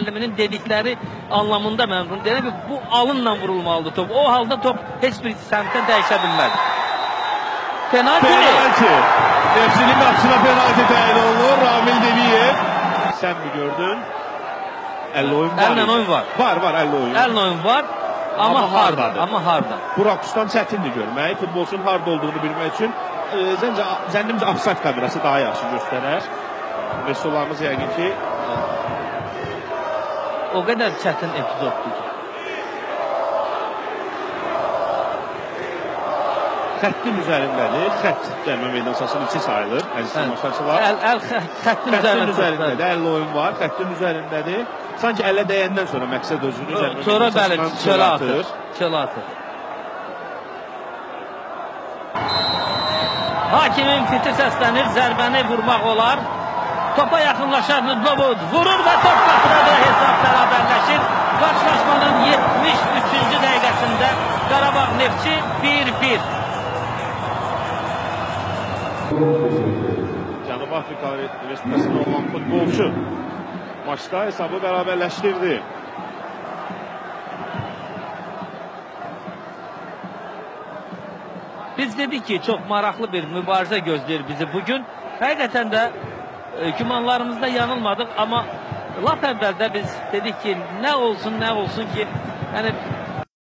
müəlliminin dedikləri anlamında mən bunu deyirəm ki, bu alınla vurulmalıdır top. O halda top heç bir səmtə dəyişə bilməz. Penalti mi? Penaltı. Nefsinin qapısına penaltı təyin olunur. Ramil Deliyev. Sen mi gördün? Elle oyun var. İdi. oyun var. Var var elle oyun. Əllə oyun var, amma, Amma harda? hardadır? Amma harda? Bu rakustan çətindir görmək. Futbolçunun harda olduğunu bilmək üçün e, zəncə zənnimcə offside kamerası daha yaxşı göstərər. Və sularımız yəqin ki O qədər çətin epizoddur ki. xəttin üzərindədir. Xətt cəmə meydan sahasının içi sayılır. Əziz Hə. tamaşaçılar. Əl, əl xə- xəttin Xəttin üzərində. üzərindədir. Elle oyun var. Xəttin üzərindədir. Sanki ələ dəyəndən sonra məqsəd özünü cəmə Sonra bəli, çölə atır. Çölə atır. Hakimin fiti səslənir, zərbəni vurmaq olar. Topa yaxınlaşar Nudlovud, vurur və top qapıdadır, hesab bərabərləşir. Qarşılaşmanın 73-cü dəqiqəsində Qarabağ Neftçi 1-1. Cənubi Afrika Respublikasında olan futbolçu maçda hesabı bərabərləşdirdi. Biz dedik ki, çox maraqlı bir mübarizə gözləyir bizi bugün. Həqiqətən də e, gümanlarımızda yanılmadıq, amma lap əvvəldə biz dedik ki, nə olsun, nə olsun ki, yəni